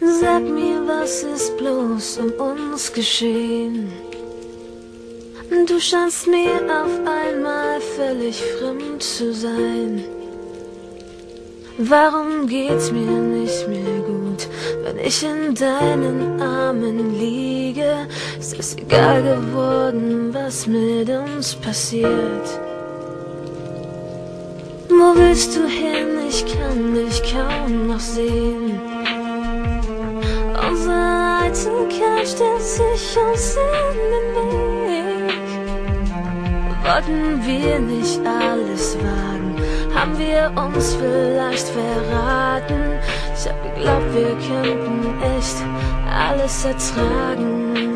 Sag mir, was ist bloß um uns geschehen? Du scheinst mir auf einmal völlig fremd zu sein. Warum geht's mir nicht mehr gut, wenn ich in deinen Armen liege? Ist es egal geworden, was mit uns passiert? Wo willst du hin? Ich kann dich kaum noch sehen. Unsere Eitelkeit stellt sich uns in den Weg. Wollten wir nicht alles wagen? Haben wir uns vielleicht verraten? Ich hab geglaubt, wir könnten echt alles ertragen.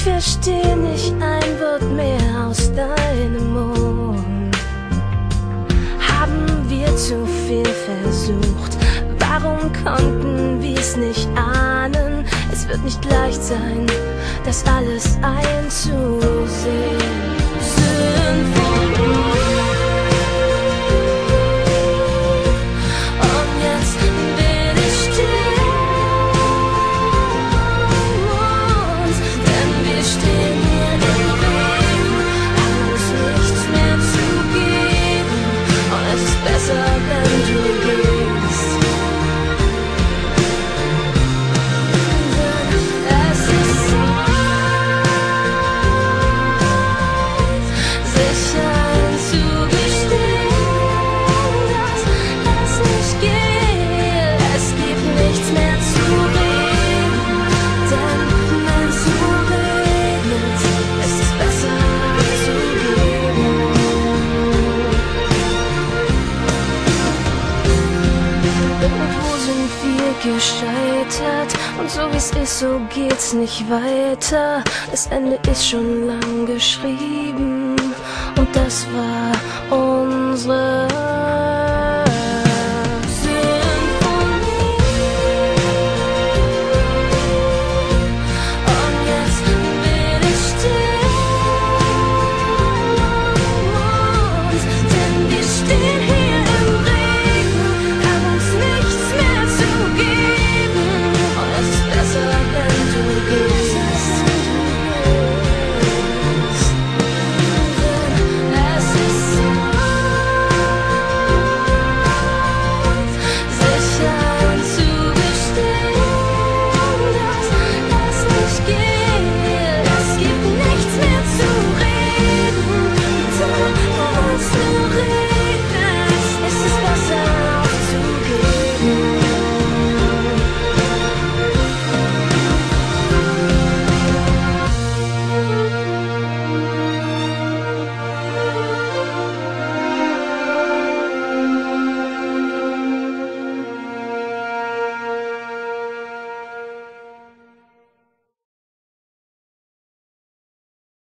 Ich verstehe nicht ein Wort mehr aus deinem Mund. Haben wir zu viel versucht? Warum konnten wir es nicht ahnen? Es wird nicht leicht sein, das alles einzusehen. Gescheitert und so wie's ist, so geht's nicht weiter. Das Ende ist schon lang geschrieben und das war unsere